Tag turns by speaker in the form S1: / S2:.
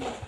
S1: Yeah.